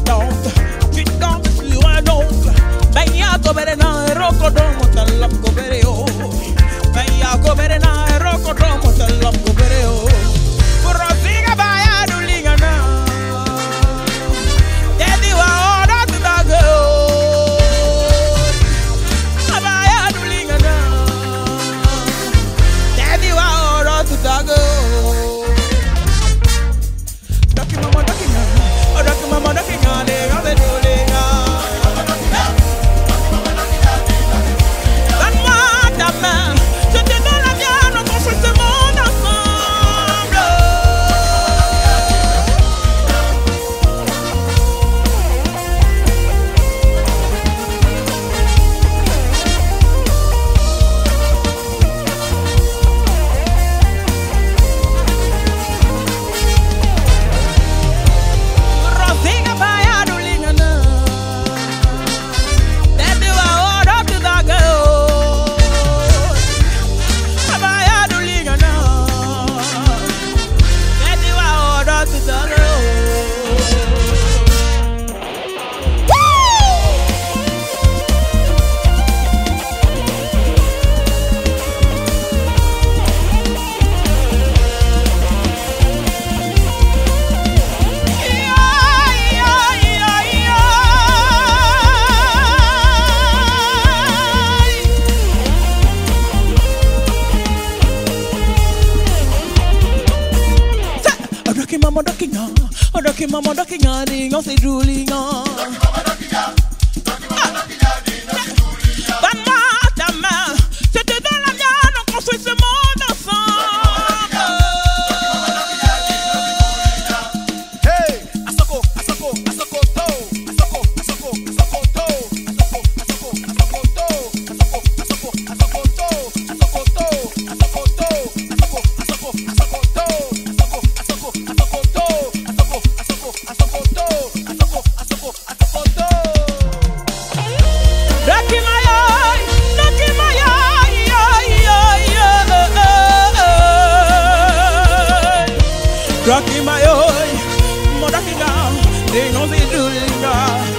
donc Tu danses sur un oncle Bagnat au bérénant et rocodon T'en l'homme qu'au bérénant mama dokinga, doki mama dokinga, ding, oh, say drooling, oh. Rock in my own, mother king, they know they.